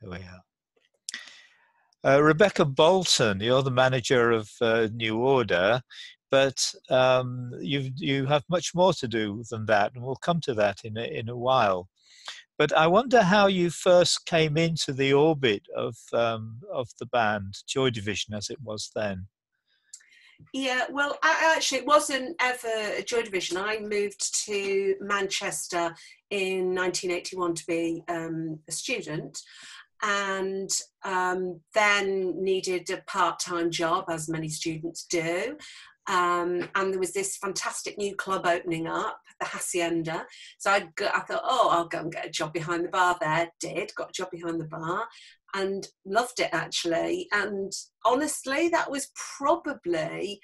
There we are. Uh, Rebecca Boulton, you're the manager of uh, New Order, but um, you you have much more to do than that, and we'll come to that in a, in a while. But I wonder how you first came into the orbit of um, of the band Joy Division, as it was then. Yeah, well, I, actually, it wasn't ever Joy Division. I moved to Manchester in 1981 to be um, a student, and um, then needed a part-time job, as many students do. Um, and there was this fantastic new club opening up, the Hacienda. So I, go, I thought, oh, I'll go and get a job behind the bar there. Did, got a job behind the bar and loved it actually. And honestly, that was probably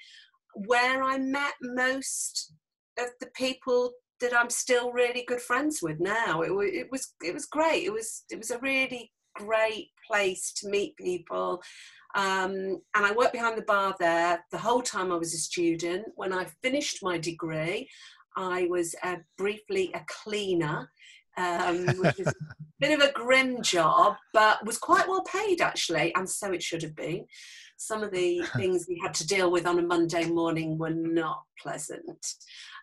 where I met most of the people that I'm still really good friends with now. It, it was it was great. It was it was a really great place to meet people. Um, and I worked behind the bar there the whole time I was a student. When I finished my degree, I was uh, briefly a cleaner, um, which was a bit of a grim job, but was quite well paid actually, and so it should have been. Some of the things we had to deal with on a Monday morning were not pleasant.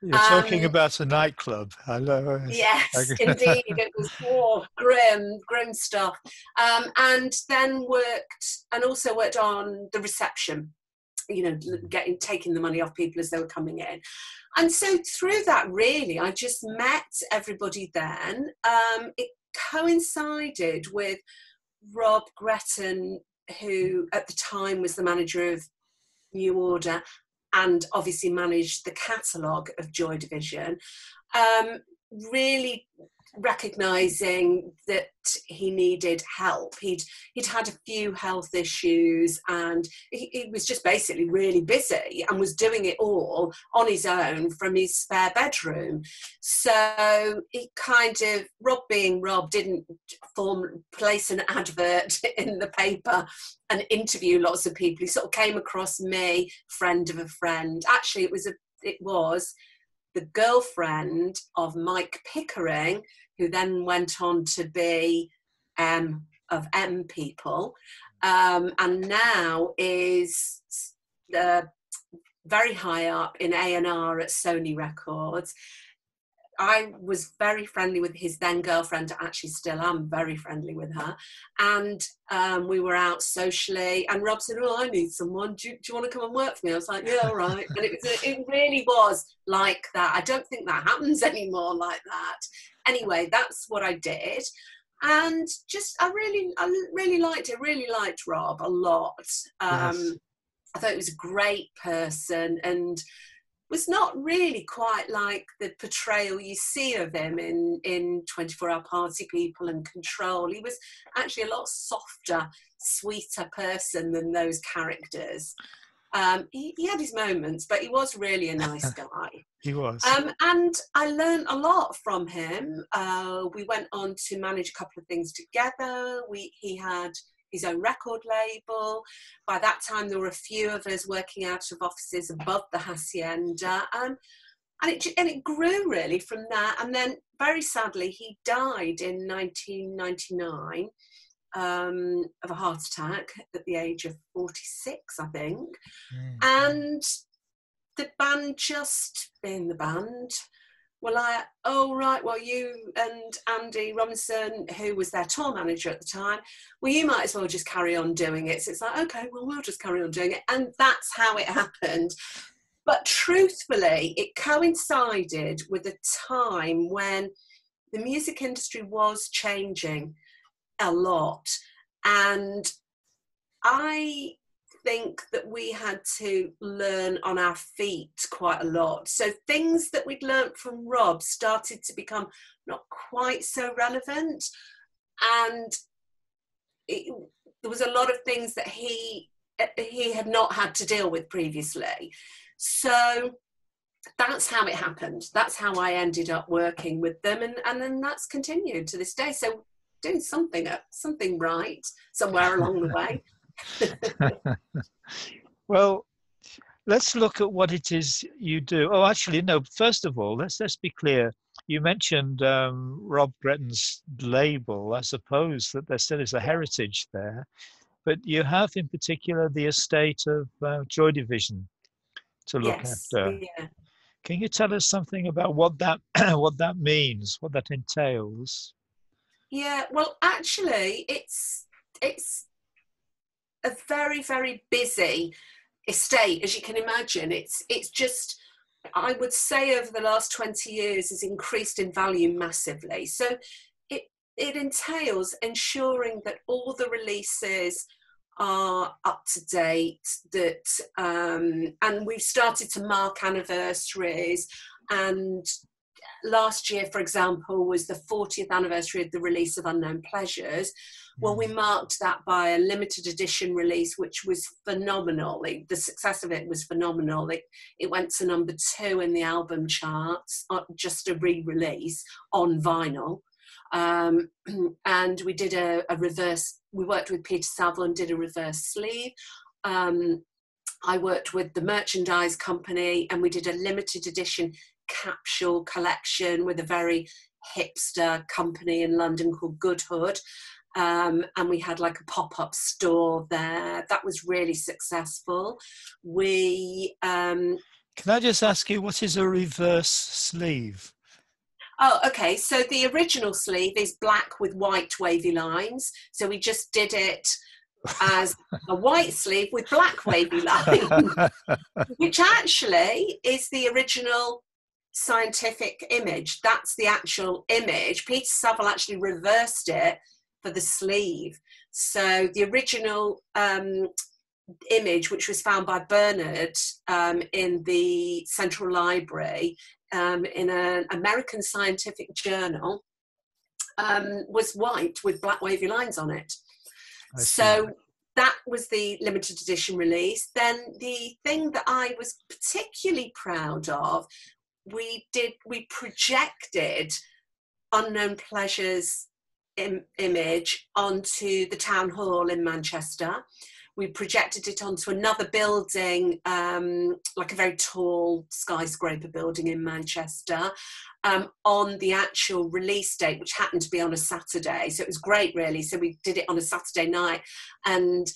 You're um, talking about a nightclub. Hello. Yes, indeed. It was more grim, grim stuff. Um, and then worked, and also worked on the reception you know getting taking the money off people as they were coming in. And so through that really i just met everybody then. Um, it coincided with rob gretton who at the time was the manager of new order and obviously managed the catalogue of joy division. Um, really recognizing that he needed help. He'd he'd had a few health issues and he, he, was just basically really busy and was doing it all on his own from his spare bedroom. So he kind of rob being rob didn't form place an advert in the paper and interview lots of people. He sort of came across me friend of a friend. Actually it was a it was the girlfriend of Mike Pickering, who then went on to be um, of M People, um, and now is uh, very high up in A and R at Sony Records. I was very friendly with his then girlfriend, actually still am very friendly with her. And um, we were out socially, and Rob said, Oh, I need someone. Do you, do you, want to come and work for me? I was like, Yeah, all right. And it, was, it really was like that. I don't think that happens anymore like that. Anyway, that's what I did. And just, I really, I really liked it. Really liked Rob a lot. Um, yes. I thought he was a great person and was not really quite like the portrayal you see of him in in 24 hour party people and control he was actually a lot softer sweeter person than those characters um, he, he, had his moments but he was really a nice guy he was um, and i learned a lot from him uh, we went on to manage a couple of things together we he had his own record label. By that time, there were a few of us working out of offices above the hacienda. Um, and it, and it grew really from that. And then, very sadly, he died in 1999 um, of a heart attack at the age of 46, I think. Mm. And the band just being the band Well, I, oh, right, well, you and Andy Robinson, who was their tour manager at the time, well, you might as well just carry on doing it. So it's like, okay, well, we'll just carry on doing it. And that's how it happened. But truthfully, it coincided with a time when the music industry was changing a lot. And I think that we had to learn on our feet quite a lot. So things that we'd learnt from Rob started to become not quite so relevant. And it, there was a lot of things that he he had not had to deal with previously. So that's how it happened. That's how I ended up working with them, and, and then that's continued to this day. So doing something uh, something right somewhere along the way. well, let's look at what it is you do. Oh, actually, no. First of all, let's let's be clear. you mentioned um, Rob Gretton's label. I suppose that there still is a heritage there, but you have in particular the estate of uh, Joy Division to look yes, after. Yeah. Can you tell us something about what that what that means, what that entails? Yeah, well, actually, it's it's a very very busy estate, as you can imagine. It's it's just I would say over the last 20 years has increased in value massively. So it it entails ensuring that all the releases are up to date that um, and we've started to mark anniversaries and last year for example was the 40th anniversary of the release of unknown pleasures well we mm. marked that by a limited edition release which was phenomenal it, the success of it was phenomenal it, it went to number two in the album charts uh, just a re-release on vinyl. Um, and we did a, a, reverse we worked with peter saville and did a reverse sleeve. Um, i worked with the merchandise company and we did a limited edition capsule collection with a very hipster company in london called goodhood um, and we had like a pop-up store there that was really successful we um, can i just ask you what is a reverse sleeve Oh, okay. So the original sleeve is black with white wavy lines. So we just did it as a white sleeve with black wavy lines, which actually is the original scientific image. That's the actual image. Peter Saville actually reversed it for the sleeve. So the original um, image, which was found by Bernard um, in the Central Library um, in an American scientific journal, um, was white with black wavy lines on it. So that was the limited edition release. Then the thing that I was particularly proud of, we did we projected unknown pleasures Im- image onto the town hall in Manchester. We projected it onto another building, um, like a very tall skyscraper building in Manchester, um, on the actual release date, which happened to be on a Saturday. So it was great, really. So we did it on a Saturday night, and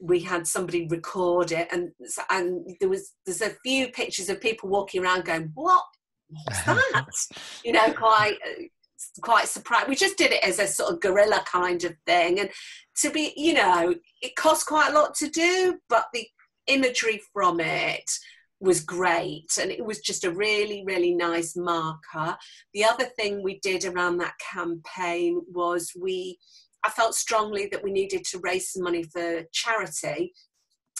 we had somebody record it, and and there was there's a few pictures of people walking around going, "What what's that? you know, quite quite surprised. We just did it as a sort of guerrilla kind of thing. And to be, you know, it cost quite a lot to do, but the imagery from it was great and it was just a really really nice marker the other thing we did around that campaign was we i felt strongly that we needed to raise some money for charity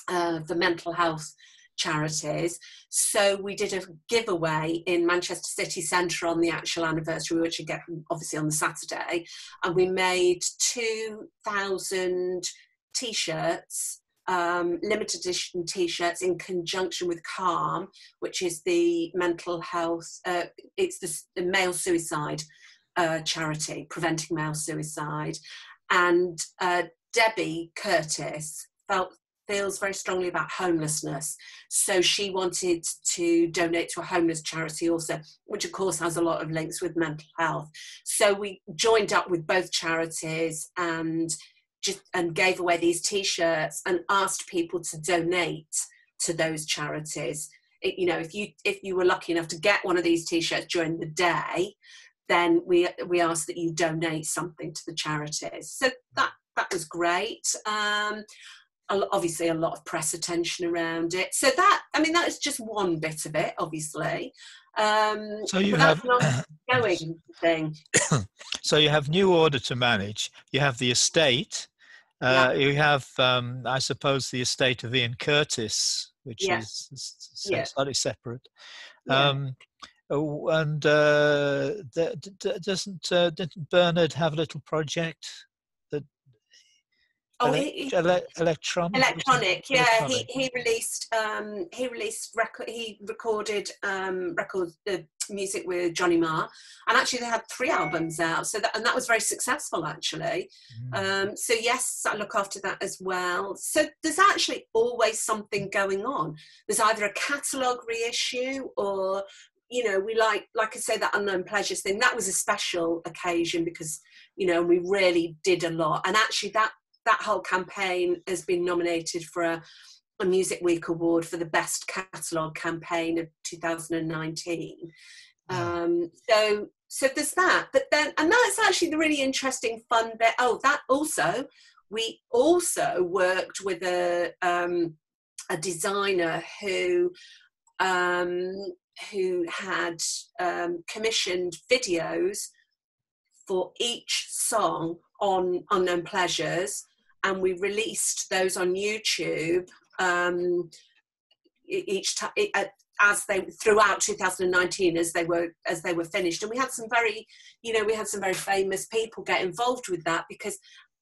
uh, for mental health charities. So we did a giveaway in Manchester City Centre on the actual anniversary, which again, obviously on the Saturday, and we made 2,000 t-shirts um, limited edition t-shirts in conjunction with calm which is the mental health uh, it's the, the, male suicide uh, charity preventing male suicide and uh, debbie curtis felt feels very strongly about homelessness. So she wanted to donate to a homeless charity also, which of course has a lot of links with mental health. So we joined up with both charities and just and gave away these t-shirts and asked people to donate to those charities. It, you know, if you if you were lucky enough to get one of these t-shirts during the day, then we we ask that you donate something to the charities. So that that was great. Um, obviously a lot of press attention around it. So that, I mean, that is just one bit of it, obviously. Um, so you have going thing. so you have new order to manage. You have the estate. Uh, yeah. You have, um, I suppose, the estate of Ian Curtis, which yeah. is, is yeah. slightly separate. Um, oh, and uh, doesn't uh, didn't Bernard have a little project Oh, he, ele- electronic. Electronic, yeah. Electronic. He he released um he released record he recorded um record uh, music with Johnny Marr, and actually they had three albums out. So that and that was very successful actually. Mm. Um, so yes, I look after that as well. So there's actually always something going on. There's either a catalogue reissue or you know, we like, like I say, that unknown pleasures thing. That was a special occasion because, you know, we really did a lot. And actually, that that whole campaign has been nominated for a, a Music Week award for the best catalogue campaign of 2019. Um, so, so there's that. But then, and that's actually the really interesting, fun bit. Oh, that also, we also worked with a um, a designer who um, who had um, commissioned videos for each song on Unknown Pleasures, and we released those on YouTube um, each time as they throughout 2019 as they were as they were finished. And we had some very you know we had some very famous people get involved with that because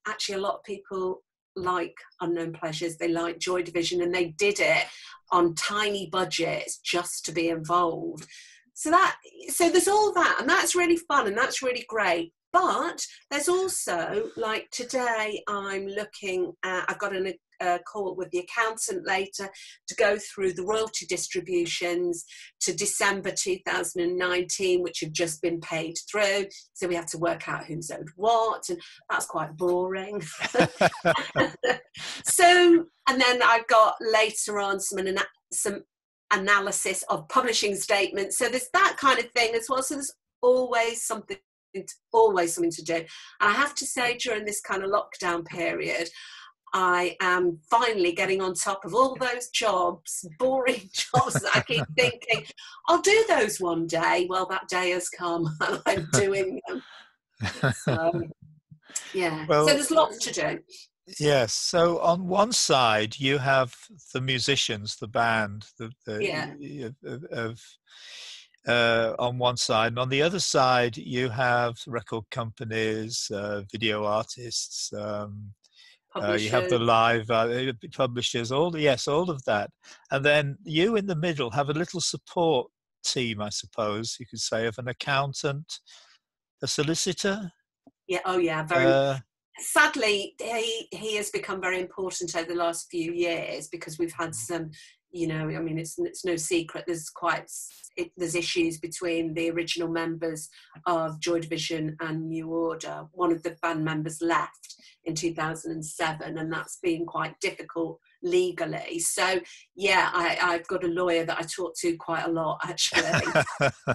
actually a lot of people like unknown pleasures they like joy division and they did it on tiny budgets just to be involved. So that so there's all that and that's really fun and that's really great but there's also like today i'm looking at i've got an uh, call with the accountant later to go through the royalty distributions to December 2019, which have just been paid through. So we have to work out who's owed what, and that's quite boring. so, and then I've got later on some some analysis of publishing statements. So there's that kind of thing as well. So there's always something always something to do. And I have to say, during this kind of lockdown period, I am finally getting on top of all those jobs, boring jobs that I keep thinking, I'll do those one day. Well, that day has come and I'm doing them. So, yeah. Well, so there's lots to do. Yes. So on one side, you have the musicians, the band, the, the yeah. of, of uh, on one side, and on the other side, you have record companies, uh, video artists, um, uh, you have the live uh, publishers, all the, yes, all of that, and then you in the middle have a little support team, I suppose you could say, of an accountant, a solicitor. Yeah. Oh, yeah. Very. Uh, Sadly, he he has become very important over the last few years because we've had some you know i mean it's it's no secret there's quite it, there's issues between the original members of joy division and new order. One of the band members left in 2007 and that's been quite difficult legally. So yeah I, i've got a lawyer that i talk to quite a lot actually.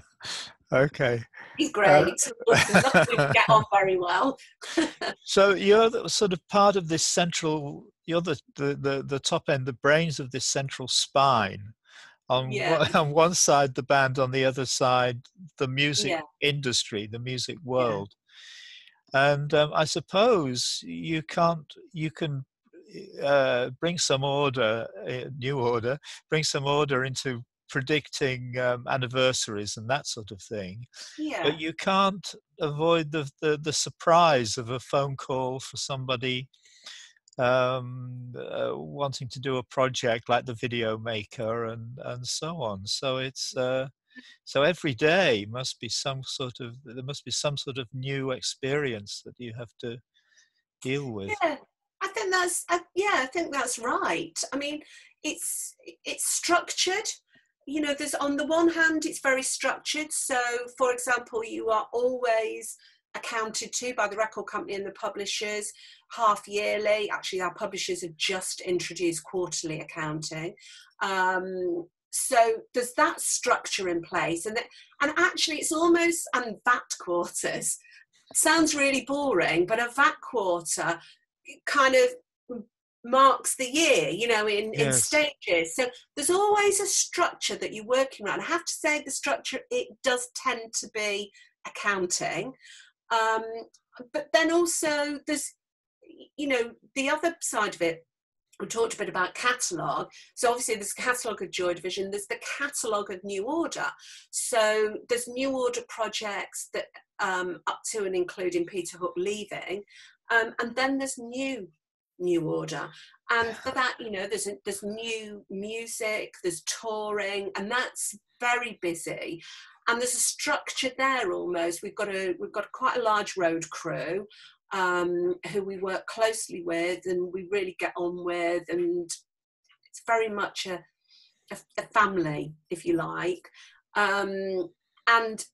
Okay. He's great. Uh, we get on very well. So you're sort of part of this central you're the, the, the, the top end, the brains of this central spine. On, yeah. one, on one side, the band, on the other side, the music yeah. industry, the music world. Yeah. And um, I suppose you can't, you can uh, bring some order, uh, new order, bring some order into predicting um, anniversaries and that sort of thing. Yeah. But you can't avoid the, the, the surprise of a phone call for somebody um, uh, wanting to do a project like the video maker and and so on. So it's uh, so every day must be some sort of there must be some sort of new experience that you have to deal with. Yeah, I think that's uh, yeah, I think that's right. I mean, it's it's structured. You know, there's on the one hand, it's very structured. So, for example, you are always accounted to by the record company and the publishers half yearly. Actually, our publishers have just introduced quarterly accounting. Um, so there's that structure in place, and that, and actually, it's almost and VAT quarters sounds really boring, but a VAT quarter kind of marks the year, you know, in, yes. in stages. So there's always a structure that you're working around. I have to say the structure, it does tend to be accounting. Um, but then also there's, you know, the other side of it, we talked a bit about catalogue. So obviously there's catalogue of Joy Division, there's the catalogue of New Order. So there's New Order projects that um, up to and including Peter Hook leaving. Um, and then there's new New Order. And for that, you know, there's, there's new music, there's touring, and that's very busy and there's a structure there almost. We've got a we've got quite a large road crew um, who we work closely with, and we really get on with, and it's very much a a, a family, if you like. Um, and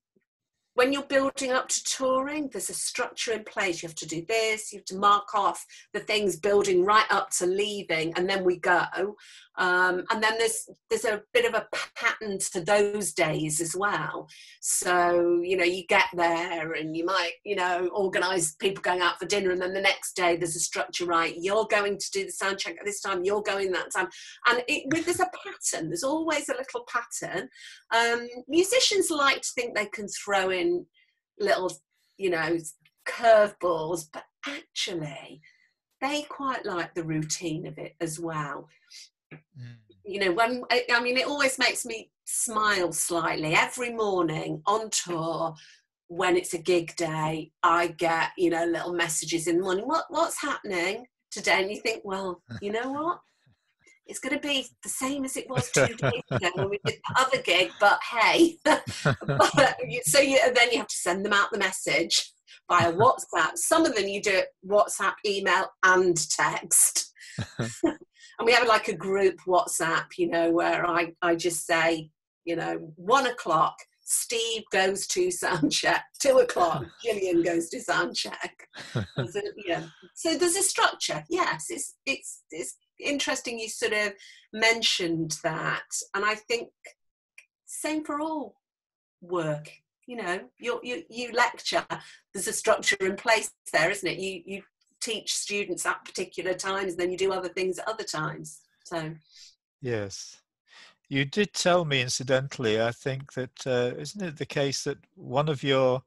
when you're building up to touring, there's a structure in place. You have to do this, you have to mark off the things building right up to leaving, and then we go. Um, and then there's there's a bit of a pattern to those days as well. So you know you get there, and you might you know organise people going out for dinner, and then the next day there's a structure. Right, you're going to do the sound check at this time. You're going that time, and it, there's a pattern. There's always a little pattern. Um, musicians like to think they can throw in little you know curveballs, but actually they quite like the routine of it as well. Mm. You know, when I mean, it always makes me smile slightly every morning on tour. When it's a gig day, I get you know little messages in the morning. What what's happening today? And you think, well, you know what? It's going to be the same as it was two days ago when we did the other gig. But hey, but, so you, then you have to send them out the message via WhatsApp. Some of them you do it WhatsApp, email, and text. and we have like a group WhatsApp, you know, where I, I just say, you know, one o'clock, Steve goes to sound check. Two o'clock, Gillian goes to sound check. so, yeah. so there's a structure. Yes, it's it's it's interesting. You sort of mentioned that, and I think same for all work. You know, you you you lecture. There's a structure in place there, isn't it? You you teach students at particular times, then you do other things at other times. So, yes. You did tell me, incidentally, I think that uh, not it the case that one of your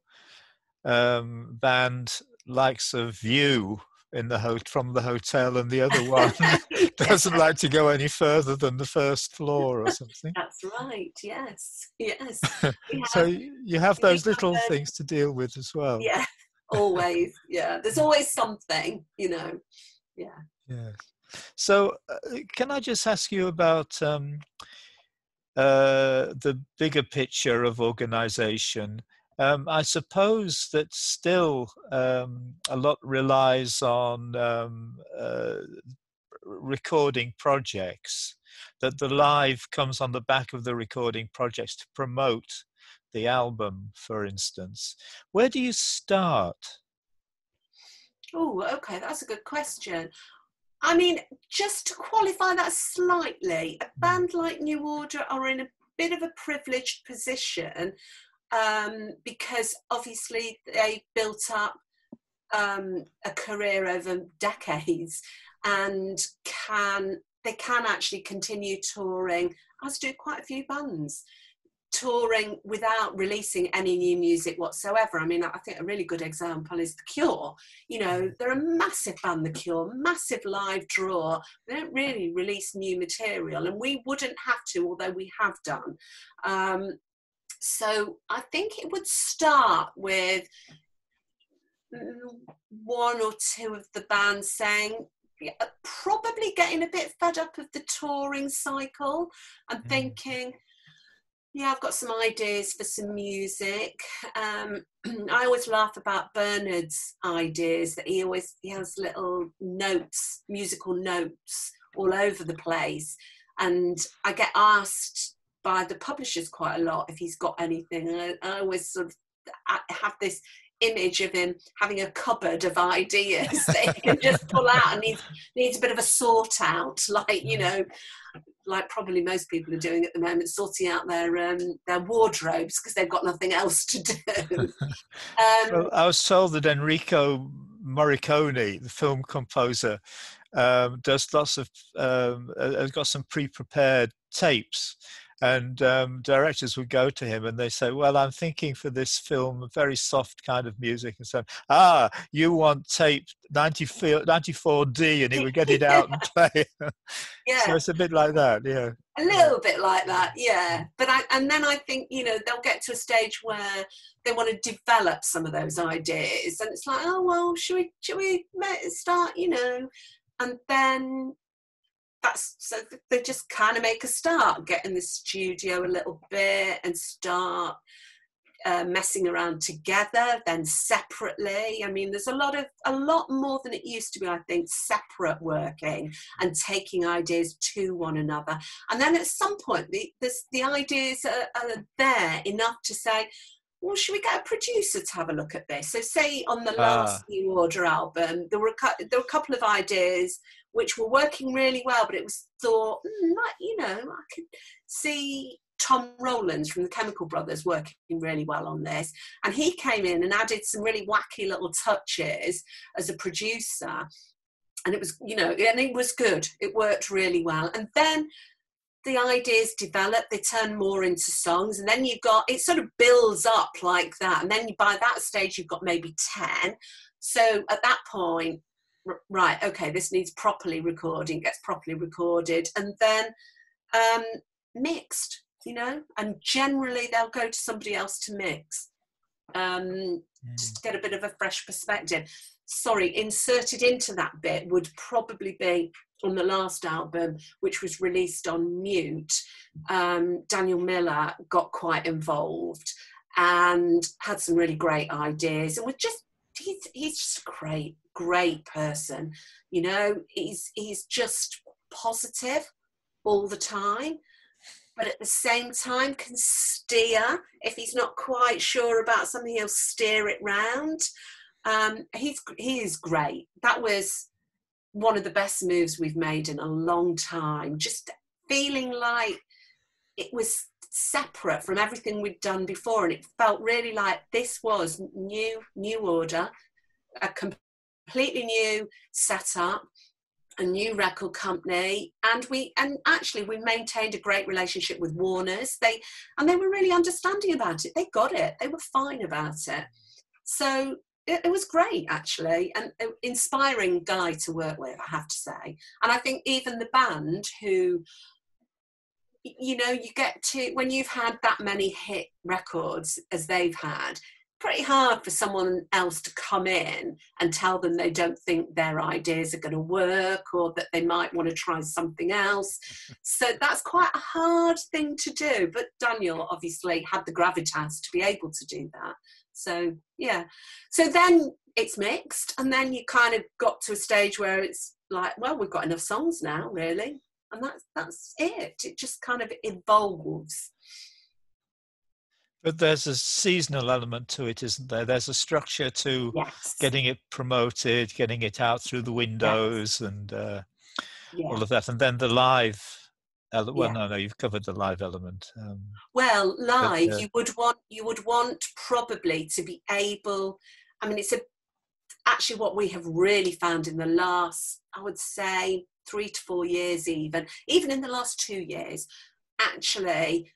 um, band likes a view in the ho- from the hotel, and the other one doesn't like to go any further than the first floor or something. That's right. Yes, yes. so you have those little things to deal with as well. Yeah, always yeah there's always something you know yeah. Yes so uh, can i just ask you about um, uh, the bigger picture of organization? Um, I suppose that still um, a lot relies on um, uh, recording projects, that the live comes on the back of the recording projects to promote the album, for instance. Where do you start? Oh, okay, that's a good question. I mean, just to qualify that slightly, a hmm. band like New Order are in a bit of a privileged position um, because obviously they built up um, a career over decades and can they can actually continue touring as do quite a few bands touring without releasing any new music whatsoever. I mean, I think a really good example is The Cure. You know, mm. they're a massive band, The Cure, massive live draw. They don't really release new material, and we wouldn't have to, although we have done. Um, so I think it would start with one or two of the bands saying, yeah, probably getting a bit fed up of the touring cycle and mm. thinking, yeah, I've got some ideas for some music. Um, I always laugh about Bernard's ideas that he always he has little notes, musical notes all over the place, and I get asked by the publishers quite a lot if he's got anything. And I, I always sort of have this image of him having a cupboard of ideas that he can just pull out and needs needs a bit of a sort out, like you know, like probably most people are doing at the moment, sorting out their um, their wardrobes because they've got nothing else to do. um, well, I was told that Enrico Morricone, the film composer, um, does lots of um, has got some pre-prepared tapes and um, directors would go to him and they say, "Well, I'm thinking for this film a very soft kind of music," and so ah, you want tape 94, 94D, and he would get it out and play. yeah, so it's a bit like that, yeah. A little bit like that, yeah. But I, and then I think you know they'll get to a stage where they want to develop some of those ideas, and it's like, oh well, should we should we start, you know, and then that's so they just kind of make a start, get in the studio a little bit and start uh, messing around together, then separately. I mean, there's a lot of a lot more than it used to be. I think separate working and taking ideas to one another, and then at some point, the the ideas are, are there enough to say, well, should we get a producer to have a look at this? So, say on the last ah. New Order album, there were a, there were a couple of ideas which were working really well, but it was thought, mm, you know, I could see Tom Rowlands from the Chemical Brothers working really well on this. And he came in and added some really wacky little touches as a producer. And it was, you know, and it was good. It worked really well. And then the ideas develop, they turn more into songs. And then you've got, it sort of builds up like that. And then by that stage, you've got maybe 10. So at that point, right, okay, this needs properly recording, gets properly recorded. And then um, mixed you know, and generally they'll go to somebody else to mix um, mm. just to get a bit of a fresh perspective. Sorry, inserted into that bit would probably be on the last album, which was released on mute. Um, Daniel Miller got quite involved and had some really great ideas, and was just he's he's just a great great person. You know, he's he's just positive all the time but at the same time can steer if he's not quite sure about something he'll steer it round. Um, he's he is great. That was one of the best moves we've made in a long time. Just feeling like it was separate from everything we'd done before and it felt really like this was new new order a completely new setup a new record company and we and actually we maintained a great relationship with warners. They and they were really understanding about it. They got it. They were fine about it. So it, it was great actually and uh, inspiring guy to work with i have to say. And i think even the band who you know you get to when you've had that many hit records as they've had pretty hard for someone else to come in and tell them they don't think their ideas are going to work or that they might want to try something else. So that's quite a hard thing to do. But Daniel obviously had the gravitas to be able to do that. So, yeah. So then it's mixed, and then you kind of got to a stage where it's like, well, we've got enough songs now, really. And that's that's it. It just kind of evolves. But there's a seasonal element to it, isn't there? There's a structure to yes. getting it promoted, getting it out through the windows, yes. and uh, yeah. all of that. And then the live. Ele- well, yeah. no, no, you've covered the live element. Um, well, live, but, uh, you would want you would want probably to be able. I mean, it's a actually what we have really found in the last, I would say, three to four years, even even in the last two years, actually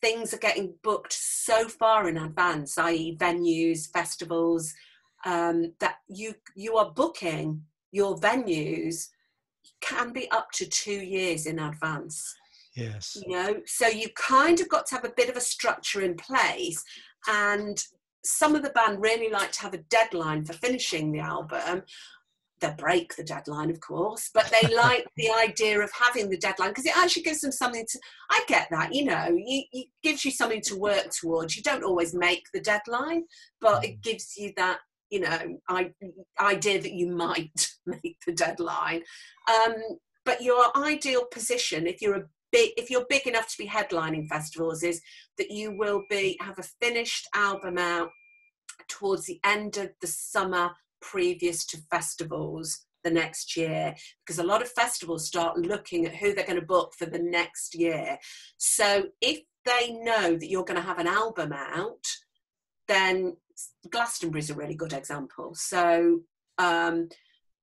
things are getting booked so far in advance, i.e., venues, festivals, um, that you you are booking your venues can be up to two years in advance. Yes. You know, so you kind of got to have a bit of a structure in place. And some of the band really like to have a deadline for finishing the album they break the deadline, of course, but they like the idea of having the deadline because it actually gives them something to. I get that, you know, it gives you something to work towards. You don't always make the deadline, but it mm. gives you that, you know, I, idea that you might make the deadline. Um, but your ideal position, if you're a big, if you're big enough to be headlining festivals, is that you will be have a finished album out towards the end of the summer previous to festivals the next year because a lot of festivals start looking at who they're going to book for the next year. So if they know that you're going to have an album out, then Glastonbury is a really good example. So um,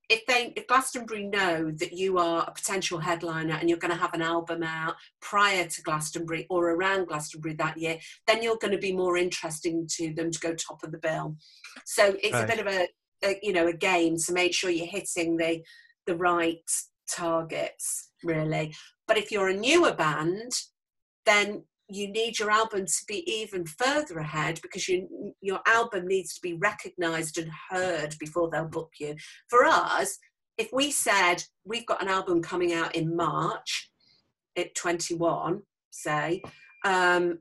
if they if Glastonbury know that you are a potential headliner and you're going to have an album out prior to Glastonbury or around Glastonbury that year, then you're going to be more interesting to them to go top of the bill. So it's right. a bit of a a, you know a game to make sure you're hitting the the right targets really. But if you're a newer band then you need your album to be even further ahead because you, your album needs to be recognized and heard before they'll book you. For us if we said we've got an album coming out in march at 21 say um,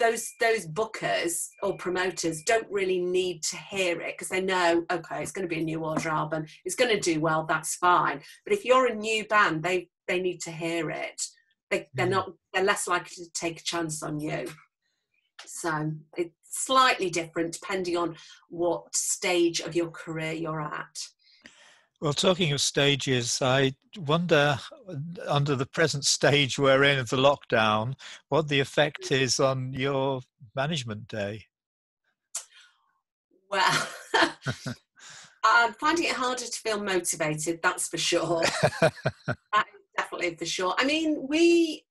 those those bookers or promoters don't really need to hear it because they know okay it's going to be a new order album it's going to do well that's fine. But if you're a new band they they need to hear it. They, they're mm. not they're less likely to take a chance on you. So it's slightly different depending on what stage of your career you're at well, talking of stages, I wonder, under the present stage we're in of the lockdown, what the effect is on your management day. Well, I'm finding it harder to feel motivated. That's for sure. that is definitely for sure. I mean, we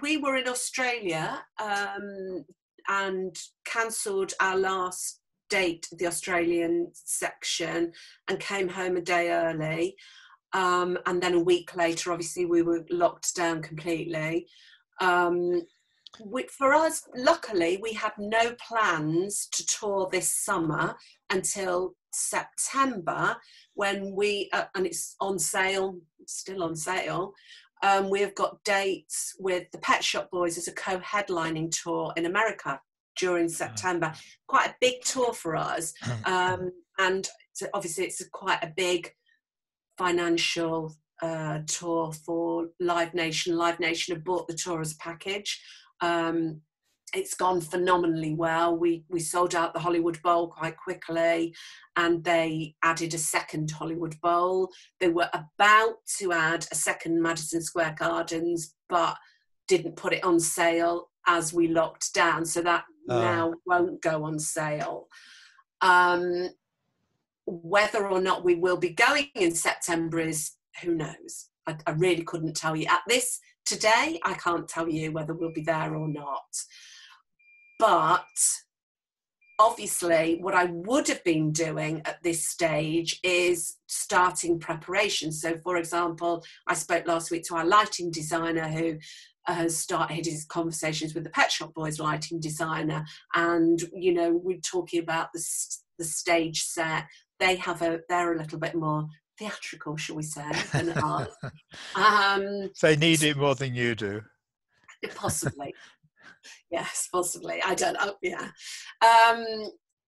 we were in Australia um, and cancelled our last date the Australian section and came home a day early. Um, and then a week later, obviously, we were locked down completely. Um, we, for us, luckily, we had no plans to tour this summer until September when we, uh, and it's on sale, still on sale. Um, we have got dates with the Pet Shop Boys as a co headlining tour in America during September. Quite a big tour for us, um, and obviously it's a, quite a big financial uh, tour for Live Nation. Live Nation have bought the tour as a package. Um, it's gone phenomenally well. We we sold out the Hollywood Bowl quite quickly, and they added a second Hollywood Bowl. They were about to add a second Madison Square Gardens, but didn't put it on sale as we locked down, so that oh. now won't go on sale. Um, whether or not we will be going in September is who knows. I, I really couldn't tell you at this today. I can't tell you whether we'll be there or not. But obviously, what I would have been doing at this stage is starting preparation. So, for example, I spoke last week to our lighting designer who has started his conversations with the Pet Shop Boys lighting designer, and you know we're talking about the the stage set. They have a they're a little bit more theatrical, shall we say, than ours. Um, they need it more than you do. Possibly, yes, possibly. I don't know. Yeah. Um,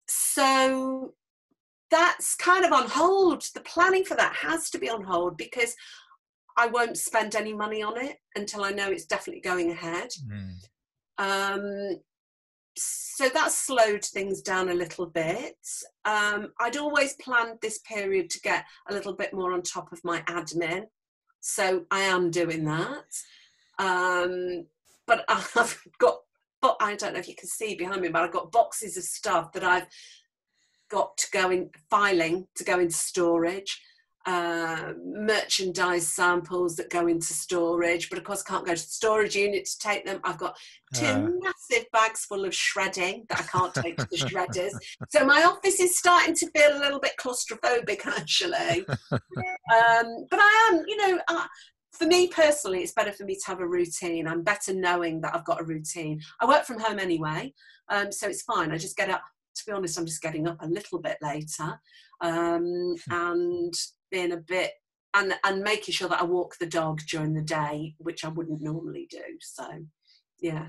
so that's kind of on hold. The planning for that has to be on hold because I won't spend any money on it until I know it's definitely going ahead. Mm. Um, so that slowed things down a little bit. Um, I'd always planned this period to get a little bit more on top of my admin, so I am doing that. Um, but I've got, but I don't know if you can see behind me, but I've got boxes of stuff that I've got to go in filing to go into storage uh, merchandise samples that go into storage, but of course can't go to the storage unit to take them. I've got two uh. massive bags full of shredding that I can't take to the shredders. So my office is starting to feel a little bit claustrophobic actually. um, but I am, you know, uh, for me personally, it's better for me to have a routine. I'm better knowing that I've got a routine. I work from home anyway, um, so it's fine. I just get up. To be honest, I'm just getting up a little bit later, um, hmm. and being a bit and and making sure that I walk the dog during the day, which I wouldn't normally do. So, yeah.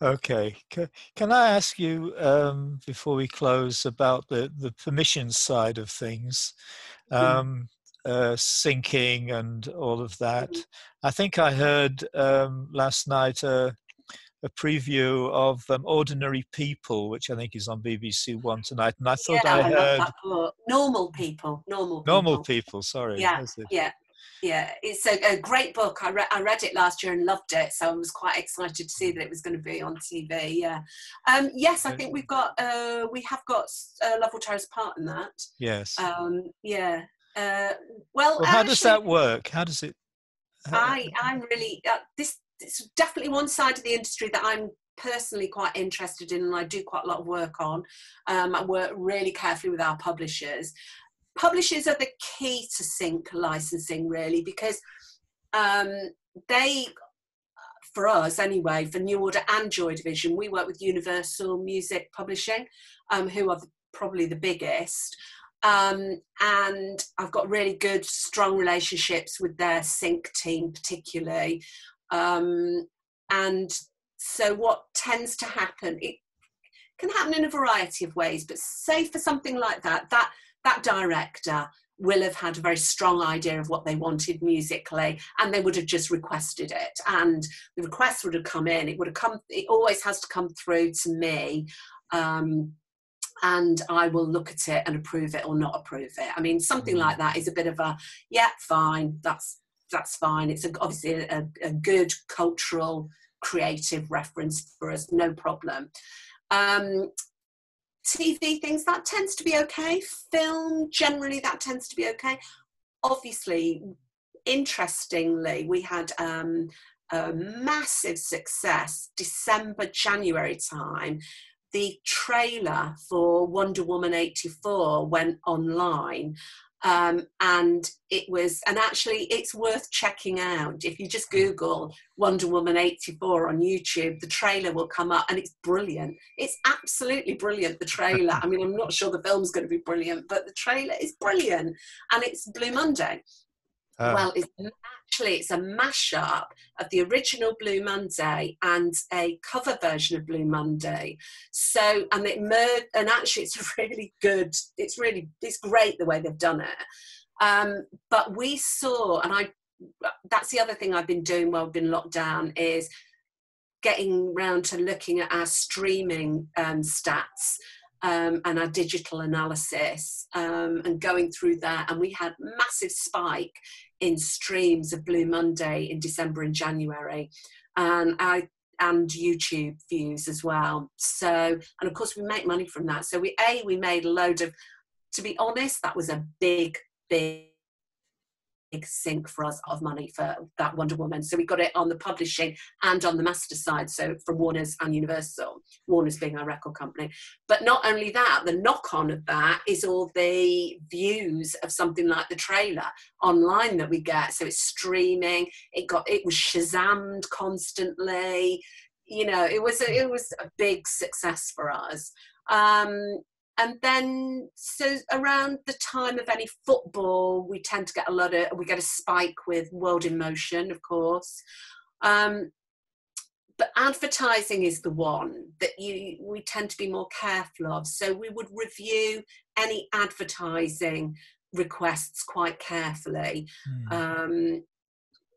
Okay. Can I ask you um, before we close about the the permissions side of things, mm. um, uh, syncing and all of that? Mm. I think I heard um, last night uh, a preview of um, Ordinary People, which I think is on BBC One tonight. And I thought yeah, I, I heard Normal People. Normal. People. Normal People. Sorry. Yeah. Yeah. Yeah, it's a, a great book. I, re- I read it last year and loved it, so I was quite excited to see that it was going to be on TV. Yeah, um, yes, I think we've got uh, we have got uh, Love Will Tear Us Apart in that. Yes. Um, yeah. Uh, well, well, how actually, does that work? How does it? How... I I'm really uh, this it's definitely one side of the industry that I'm personally quite interested in and I do quite a lot of work on. Um, I work really carefully with our publishers. Publishers are the key to sync licensing, really, because um, they, for us anyway, for New Order and Joy Division, we work with Universal Music Publishing, um, who are the, probably the biggest. Um, and I've got really good, strong relationships with their sync team, particularly. Um, and So what tends to happen, it can happen in a variety of ways, but say for something like that, that that director will have had a very strong idea of what they wanted musically and they would have just requested it and the request would have come in it would have come it always has to come through to me um, and I will look at it and approve it or not approve it. I mean, something like that is a bit of a yeah, fine, that's that's fine. It's a, obviously a, a, good cultural, creative reference for us, no problem. Um, TV things that tends to be okay. Film generally that tends to be okay. Obviously, interestingly, we had um, a massive success December January time the trailer for Wonder Woman 84 went online. Um, and it was, and actually, it's worth checking out. If you just Google Wonder Woman 84 on YouTube, the trailer will come up and it's brilliant. It's absolutely brilliant, the trailer. I mean, I'm not sure the film's going to be brilliant, but the trailer is brilliant. And it's Blue Monday. Uh. Well, it's actually it's a mashup of the original Blue Monday and a cover version of Blue Monday. So, and it merged, and actually, it's really good. It's really it's great the way they've done it. Um, but we saw, and I that's the other thing I've been doing while I've been locked down is getting round to looking at our streaming um, stats um, and our digital analysis um, and going through that. And we had massive spike in streams of Blue Monday in December and January. And I and YouTube views as well. So, and of course, we make money from that. So, we a we made a load of. To be honest, that was a big, big big sync for us of money for that Wonder Woman. So we got it on the publishing and on the master side, so from Warner's and Universal, Warner's being our record company. But not only that, the knock on of that is all the views of something like the trailer online that we get. So it's streaming, it got it was Shazammed constantly. You know, it was a, it was a big success for us. Um, and then so around the time of any football we tend to get a lot of we get a spike with world in motion of course. Um, but advertising is the one that you we tend to be more careful of. So we would review any advertising requests quite carefully. Mm. um,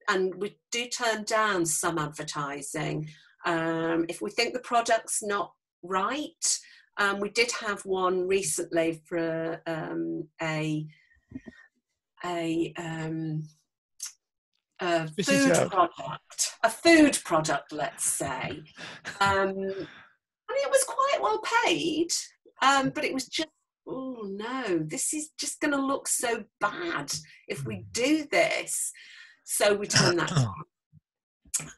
and we do turn down some advertising. Um, if we think the product's not right um, we did have one recently for um, a a, um, a food product, a food product, let's say, um, and it was quite well paid, um, but it was just oh no, this is just going to look so bad if we do this. So we turned that on.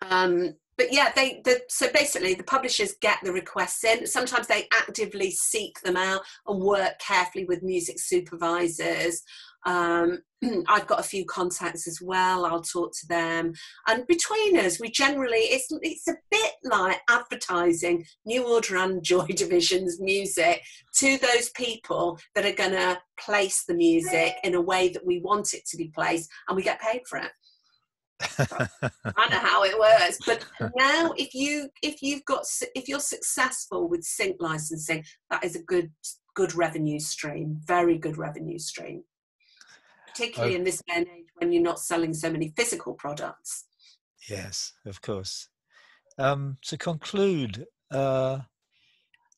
Um, but yeah, they the, so basically the publishers get the requests in. Sometimes they actively seek them out and work carefully with music supervisors. Um, I've got a few contacts as well. I'll talk to them, and between us, we generally it's it's a bit like advertising New Order and Joy Division's music to those people that are going to place the music in a way that we want it to be placed, and we get paid for it. I don't know how it works. But now, if you if you've got if you're successful with sync licensing, that is a good good revenue stream. Very good revenue stream, particularly oh. in this day and age when you're not selling so many physical products. Yes, of course. Um, to conclude, uh,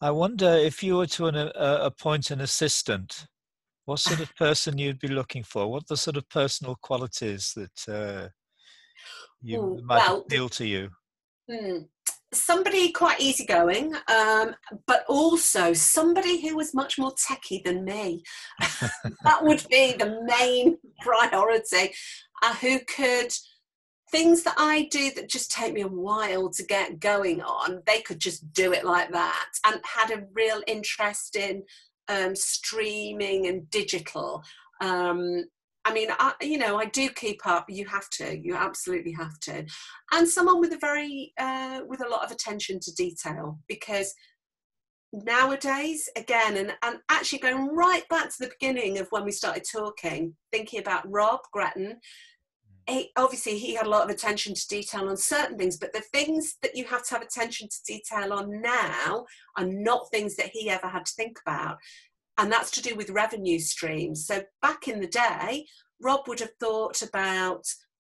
I wonder if you were to an, uh, appoint an assistant, what sort of person you'd be looking for? What the sort of personal qualities that uh, you might well, appeal to you? Hmm, somebody quite easygoing, um, but also somebody who was much more techie than me. that would be the main priority. Uh, who could things that I do that just take me a while to get going on, they could just do it like that, and had a real interest in um, streaming and digital. Um, I mean, I, you know, I do keep up. You have to. You absolutely have to. And someone with a very, uh, with a lot of attention to detail, because nowadays, again, and, and actually going right back to the beginning of when we started talking, thinking about Rob Gretton, he, obviously he had a lot of attention to detail on certain things, but the things that you have to have attention to detail on now are not things that he ever had to think about. And that's to do with revenue streams. So back in the day, Rob would have thought about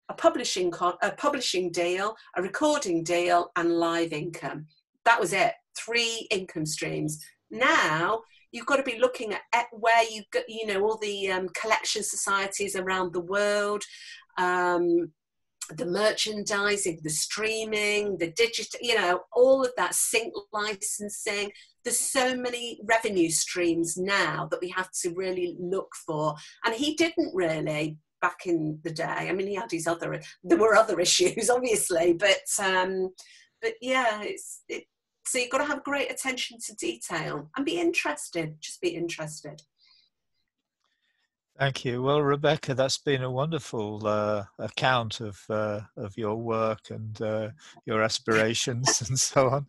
a publishing con- a publishing deal, a recording deal, and live income. That was it. Three income streams. Now you've got to be looking at, where you get, you know, all the um, collection societies around the world, um, the merchandising, the streaming, the digital, you know, all of that sync licensing. There's so many revenue streams now that we have to really look for. And he didn't really back in the day. I mean, he had his other, there were other issues, obviously, but, um, but yeah, it's, it, so you've got to have great attention to detail and be interested, just be interested. Thank you. Well, Rebecca, that's been a wonderful uh, account of uh, of your work and uh, your aspirations and so on.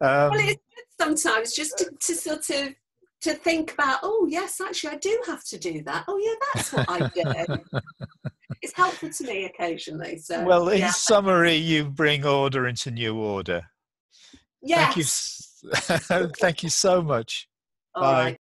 Um, well, it's sometimes just to, to, sort of to think about. Oh, yes, actually, I do have to do that. Oh, yeah, that's what I do. it's helpful to me occasionally. So, well, in yeah. summary, you bring order into new order. Yes. Thank you. Thank you so much. All Bye. Right.